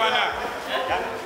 Giovanna. Ja?